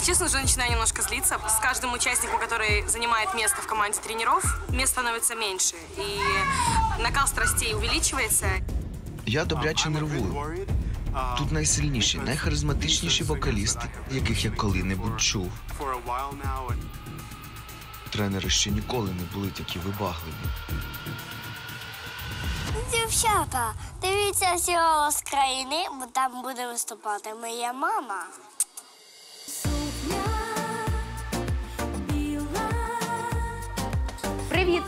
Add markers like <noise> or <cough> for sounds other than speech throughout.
Если честно, уже начинаю немножко злиться. С каждым участником, который занимает место в команде тренеров, мест становится меньше. И накал страстей увеличивается. Я добряче нервую. Тут найсильніші, найхаризматичніші вокалісти, яких я коли-небудь чув. Тренери ще ніколи не були такі вибагливі. Дівчата, дивіться всі голос країни, бо там буде виступати моя мама. Привіт!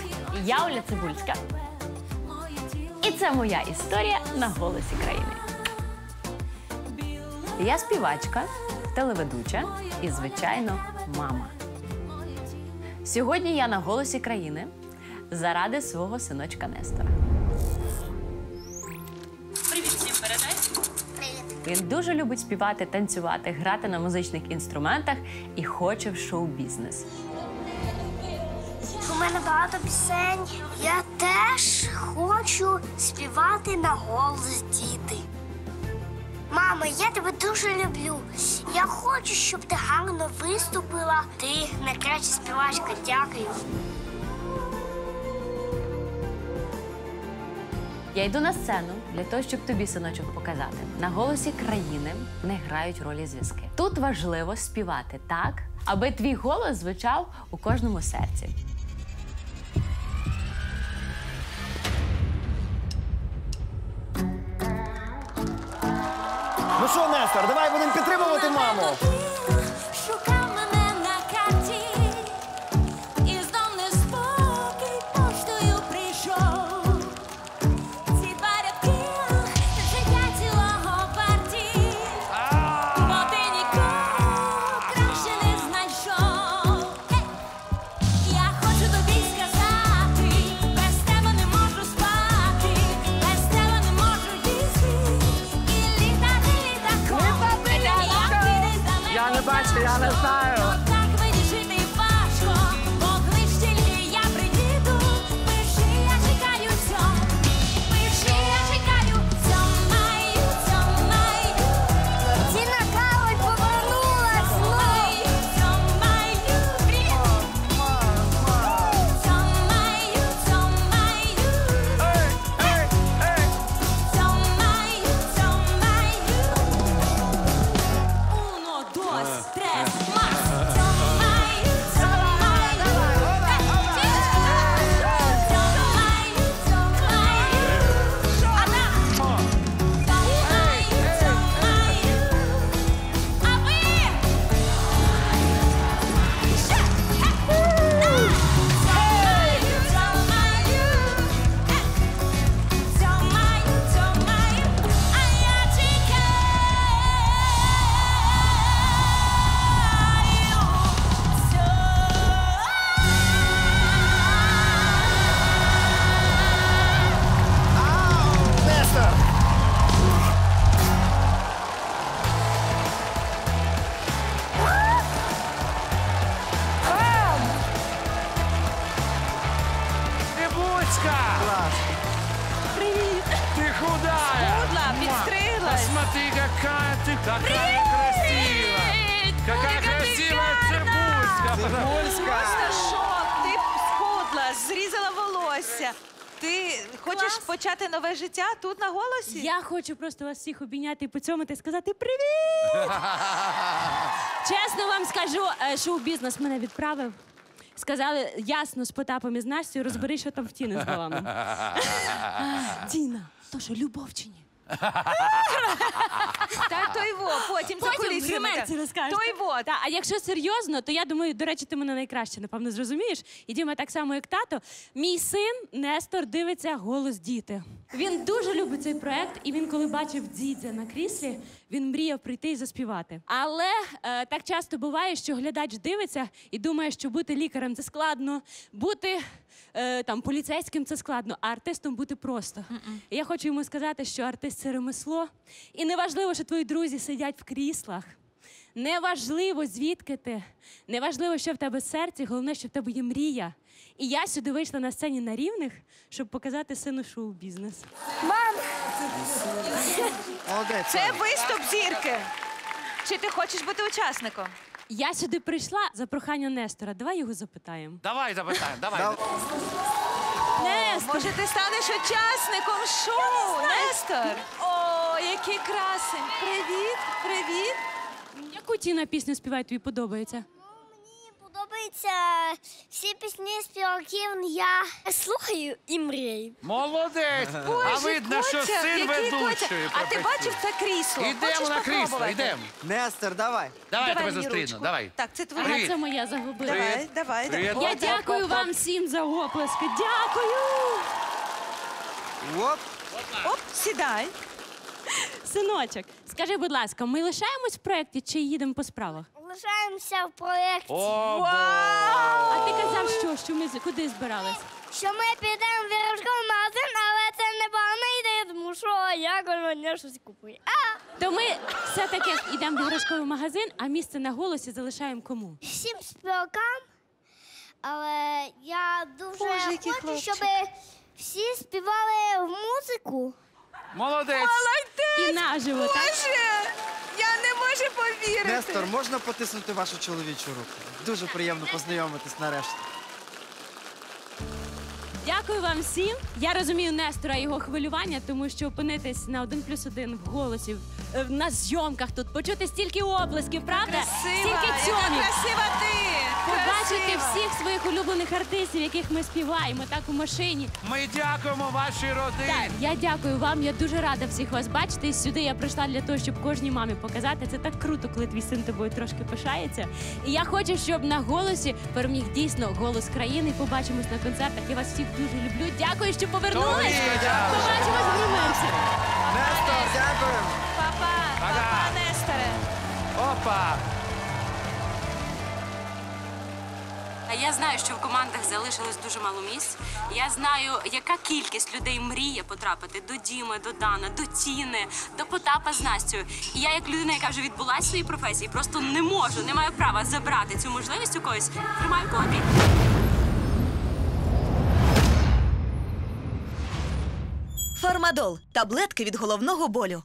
Я Оля Цибульська. І це моя історія на голосі країни. Я співачка, телеведуча і, звичайно, мама. Сьогодні я на голосі країни заради свого синочка Нестора. Привіт всім передай. Він дуже любить співати, танцювати, грати на музичних інструментах і хоче в шоу-бізнес. Мене багато пісень. Я теж хочу співати на голос діти. Мама, я тебе дуже люблю. Я хочу, щоб ти гарно виступила. Ти найкраща співачка. Дякую. Я йду на сцену для того, щоб тобі, синочок, показати. На голосі країни не грають ролі зв'язки. Тут важливо співати так, аби твій голос звучав у кожному серці. Що, Нестор, давай будемо підтримувати маму. Я не Ты худая! Худла, підстриглась. Посмотри, какая ты такая красивая! Какая красивая цибульська! Просто шок! Ти схудла, зрізала волосся. Ти хочеш почати нове життя тут на голосі? Я хочу просто вас всіх обійняти і поцьомити і сказати привіт! <laughs> Чесно вам скажу, е, шоу-бізнес мене відправив. Сказали ясно з Потапом і з Настю, розбери, що там в Тіни з баланом. <laughs> Що, любов чи ні? <laughs> Та той во, потім за Потім в кулісами. гримерці розкажете. Той во. Та, а якщо серйозно, то я думаю, до речі, ти мене найкраще, напевно, зрозумієш. І Діма так само, як тато. Мій син Нестор дивиться голос діти. Він дуже любить цей проект, і він, коли бачив дідя на кріслі, він мріяв прийти і заспівати. Але е, так часто буває, що глядач дивиться і думає, що бути лікарем це складно, бути е, там поліцейським це складно, а артистом бути просто. І я хочу йому сказати, що артист це ремесло, і неважливо, що твої друзі сидять в кріслах. Неважливо, звідки ти, неважливо, що в тебе серці, головне, що в тебе є мрія. І я сюди вийшла на сцені на рівних, щоб показати сину шоу-бізнес. Мам, Молодець. Це виступ зірки. Чи ти хочеш бути учасником? Я сюди прийшла за прохання Нестора. Давай його запитаємо. Давай запитаємо, давай. Нестор! Може, ти станеш учасником шоу, Нестор? О, який красень! Привіт, привіт. Яку Тіна пісню співає, тобі подобається? Подобаються всі пісні співаків. Я слухаю і мрію. Молодець! а видно, що Котя, син який ведучої. Котя. А ти бачив це крісло? Ідемо Хочеш на крісло, попробувати? йдемо. Нестор, давай. Давай, я тебе мені зустріну, ручку. давай. Так, це твоя. Привіт. це моя загубила. Давай, давай. Привіт. давай. Я дякую вам всім за оплески. Дякую! Оп. Оп, сідай. Синочок, скажи, будь ласка, ми лишаємось в проєкті чи їдемо по справах? Лишаємося в проєкті, О, бо- А ти казав, що, що ми з- куди збирались? що ми підемо в іграшковий магазин, але це не погана ідея, тому що я кожного щось купую. А То ми все-таки йдемо в іграшковий магазин, а місце на голосі залишаємо кому? всім співакам, але я дуже Боже, який хочу, хлопчик. щоб всі співали в музику. Молодець. І наживо, так? Можу повірити. Нестор, можна потиснути вашу чоловічу руку? Дуже приємно познайомитись нарешті. Дякую вам всім. Я розумію Нестора і його хвилювання, тому що опинитись на один плюс один в голосі е, на зйомках тут, почути стільки оплесків, правда? Красива, Стільки яка цьомів. красива ти. Побачити всіх своїх улюблених артистів, яких ми співаємо так у машині. Ми дякуємо вашій Так, родині. я дякую вам. Я дуже рада всіх вас бачити. І сюди я прийшла для того, щоб кожній мамі показати. Це так круто, коли твій син тобою трошки пишається. І я хочу, щоб на голосі переміг дійсно голос країни. Побачимось на концертах. Я вас всіх дуже люблю. Дякую, що повернулись. Тобі дякую. Побачимось в Нестор, дякуємо. Папа, папа, Несторе. Опа! Я знаю, що в командах залишилось дуже мало місць. Я знаю, яка кількість людей мріє потрапити до Діми, до Дана, до Тіни, до Потапа з Настю. І я, як людина, яка вже відбулася в своїй професії, просто не можу, не маю права забрати цю можливість у когось. Тримаю кулаки. Фармадол таблетки від головного болю.